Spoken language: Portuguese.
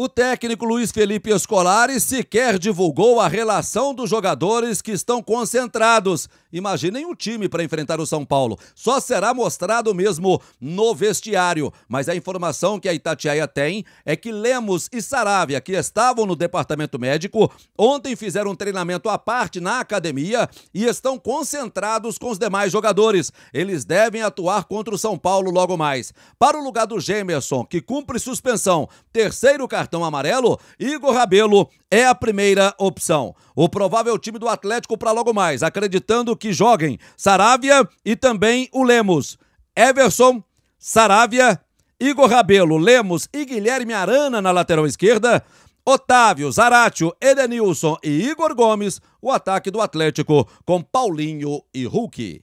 O técnico Luiz Felipe Escolari sequer divulgou a relação dos jogadores que estão concentrados. Imaginem um time para enfrentar o São Paulo. Só será mostrado mesmo no vestiário. Mas a informação que a Itatiaia tem é que Lemos e Saravia, que estavam no departamento médico, ontem fizeram um treinamento à parte na academia e estão concentrados com os demais jogadores. Eles devem atuar contra o São Paulo logo mais. Para o lugar do Gemerson, que cumpre suspensão, terceiro cartão cartão amarelo, Igor Rabelo é a primeira opção. O provável time do Atlético para logo mais, acreditando que joguem Saravia e também o Lemos. Everson, Saravia, Igor Rabelo, Lemos e Guilherme Arana na lateral esquerda. Otávio, Zaratio, Edenilson e Igor Gomes, o ataque do Atlético com Paulinho e Hulk.